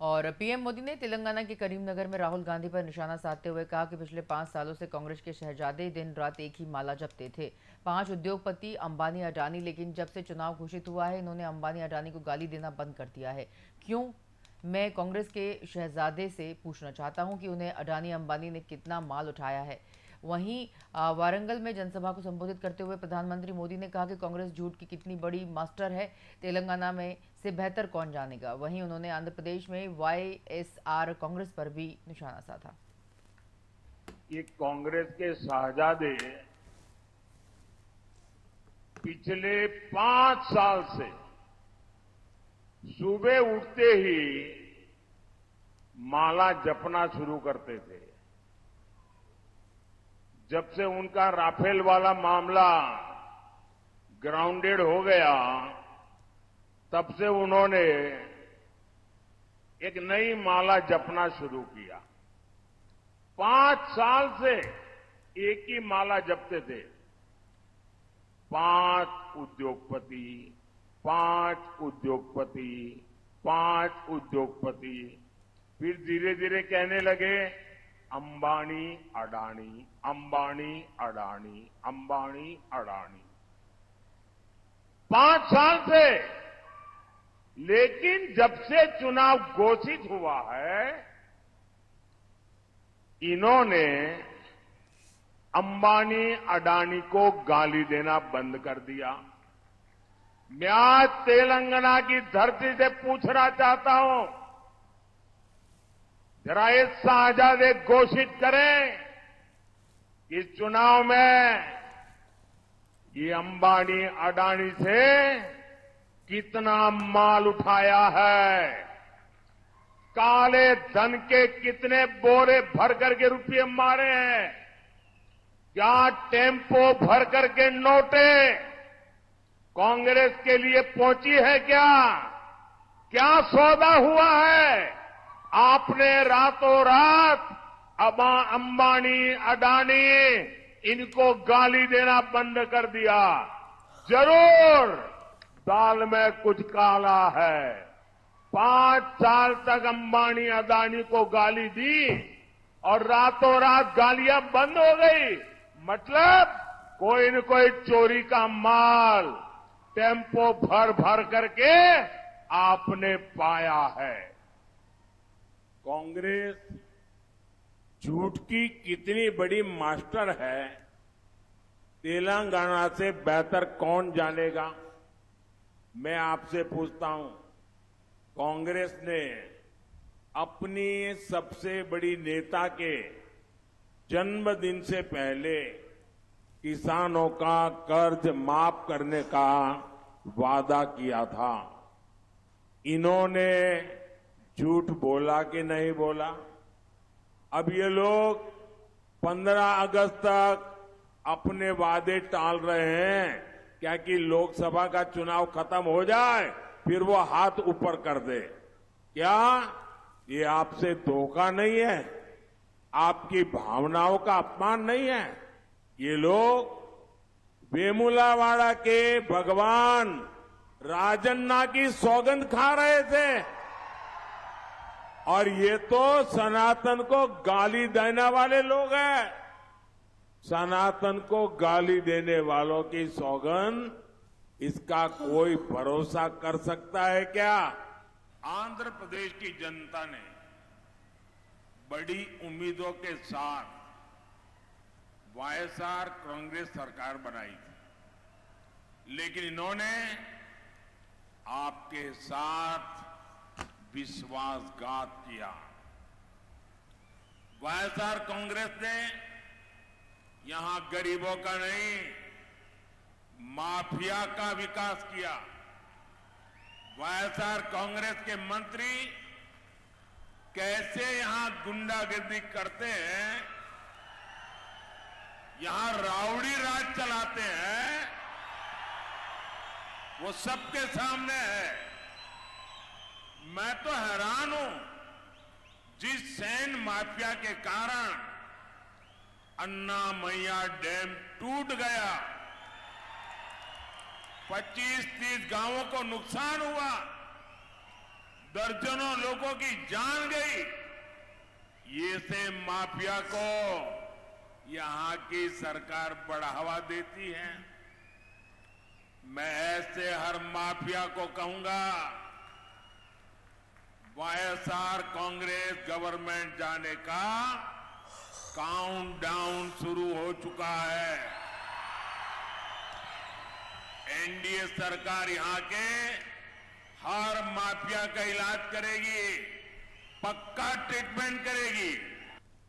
और पीएम मोदी ने तेलंगाना के करीमनगर में राहुल गांधी पर निशाना साधते हुए कहा कि पिछले पाँच सालों से कांग्रेस के शहजादे दिन रात एक ही माला जपते थे। पाँच उद्योगपति, अंबानी, अडानी, लेकिन जब से चुनाव घोषित हुआ है, इन्होंने अंबानी, अडानी को गाली देना बंद कर दिया है। क्यों? मैं कांग्रेस के शहजादे से पूछना चाहता हूँ कि उन्हें अडानी, अंबानी ने कितना माल उठाया है। वहीं वारंगल में जनसभा को संबोधित करते हुए प्रधानमंत्री मोदी ने कहा कि कांग्रेस झूठ की कितनी बड़ी मास्टर है, तेलंगाना में से बेहतर कौन जानेगा? वहीं उन्होंने आंध्र प्रदेश में वाईएसआर कांग्रेस पर भी निशाना साधा। ये कांग्रेस के शाहजादे पिछले पाँच साल से सुबह उठते ही माला जपना शुरू करते थे। जब से उनका राफेल वाला मामला ग्राउंडेड हो गया, तब से उन्होंने एक नई माला जपना शुरू किया। पाँच साल से एक ही माला जपते थे। पाँच उद्योगपति पाँच उद्योगपति पाँच उद्योगपति। फिर धीरे धीरे कहने लगे अंबानी अडानी अंबानी अडानी अंबानी अडानी पाँच साल से लेकिन जब से चुनाव घोषित हुआ है, इन्होंने अंबानी, अडानी को गाली देना बंद कर दिया। मैं आज तेलंगाना की धरती से पूछना चाहता हूँ जरा ये साझादे घोषित करें कि चुनाव में ये अंबानी अडानी से कितना माल उठाया है। काले धन के कितने बोरे भर करके रुपये मारे हैं। क्या टेंपो भर करके नोटे कांग्रेस के लिए पहुँची है क्या? क्या सौदा हुआ है? आपने रातों रात अबा, अंबानी, अडानी, इनको गाली देना बंद कर दिया। ज़रूर, दाल में कुछ काला है। पाँच साल तक अंबानी, अडानी को गाली दी और रातों रात गालियाँ बंद हो गई। मतलब कोई न कोई चोरी का माल टेंपो भर भर करके आपने पाया है। कांग्रेस झूठ की कितनी बड़ी मास्टर है, तेलंगाना से बेहतर कौन जानेगा? मैं आपसे पूछता हूँ, कांग्रेस ने अपनी सबसे बड़ी नेता के जन्मदिन से पहले किसानों का कर्ज माफ़ करने का वादा किया था। इन्होंने झूठ बोला कि नहीं बोला? अब ये लोग 15 अगस्त तक अपने वादे टाल रहे हैं, क्या कि लोकसभा का चुनाव खत्म हो जाए, फिर वो हाथ ऊपर कर दे। क्या? ये आपसे धोखा नहीं है। आपकी भावनाओं का अपमान नहीं है। ये लोग वेमुलावाड़ा के भगवान राजन्ना की सौगंध खा रहे थे। और ये तो सनातन को गाली देने वाले लोग हैं। सनातन को गाली देने वालों की सौगन इसका कोई भरोसा कर सकता है क्या? आंध्र प्रदेश की जनता ने बड़ी उम्मीदों के साथ वाईएसआर कांग्रेस सरकार बनाई थी। लेकिन इन्होंने आपके साथ विश्वासघात किया। वाईएसआर कांग्रेस ने यहाँ गरीबों का नहीं, माफिया का विकास किया। वाईएसआर कांग्रेस के मंत्री कैसे यहाँ गुंडागर्दी करते हैं, यहाँ रावड़ी राज चलाते हैं, वो सबके सामने है मैं तो हैरान हूँ जिस सैन माफिया के कारण अन्ना मैया डैम टूट गया। 25-30 गाँवों को नुकसान हुआ। दर्जनों लोगों की जान गई। ये से माफिया को यहाँ की सरकार बढ़ावा देती है। मैं ऐसे हर माफिया को कहूँगा वाईएसआर कांग्रेस गवर्नमेंट जाने का काउंटडाउन शुरू हो चुका है। एनडीए सरकार यहाँ के हर माफिया का इलाज करेगी, पक्का ट्रीटमेंट करेगी।